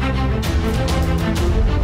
Música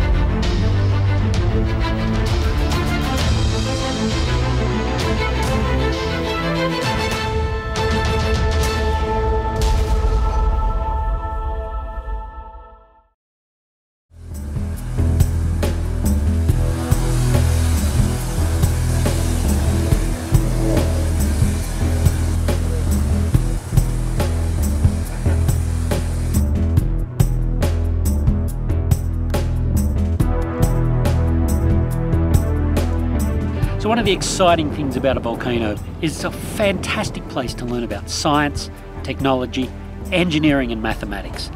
So one of the exciting things about a volcano is it's a fantastic place to learn about science, technology, engineering, and mathematics.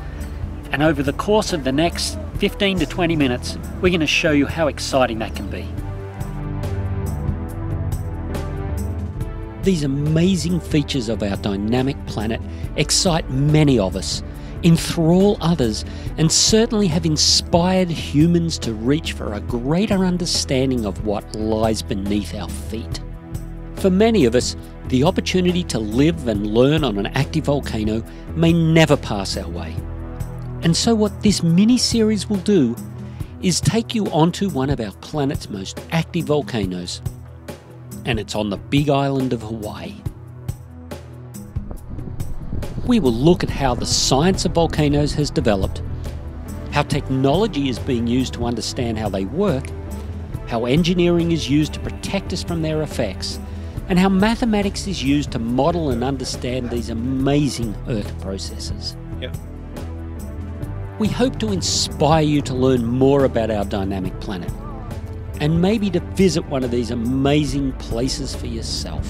And over the course of the next 15 to 20 minutes, we're going to show you how exciting that can be. These amazing features of our dynamic planet excite many of us, enthrall others, and certainly have inspired humans to reach for a greater understanding of what lies beneath our feet. For many of us, the opportunity to live and learn on an active volcano may never pass our way. And so, what this mini series will do is take you onto one of our planet's most active volcanoes. And it's on the big island of Hawaii. We will look at how the science of volcanoes has developed, how technology is being used to understand how they work, how engineering is used to protect us from their effects, and how mathematics is used to model and understand these amazing Earth processes. Yep. We hope to inspire you to learn more about our dynamic planet and maybe to visit one of these amazing places for yourself.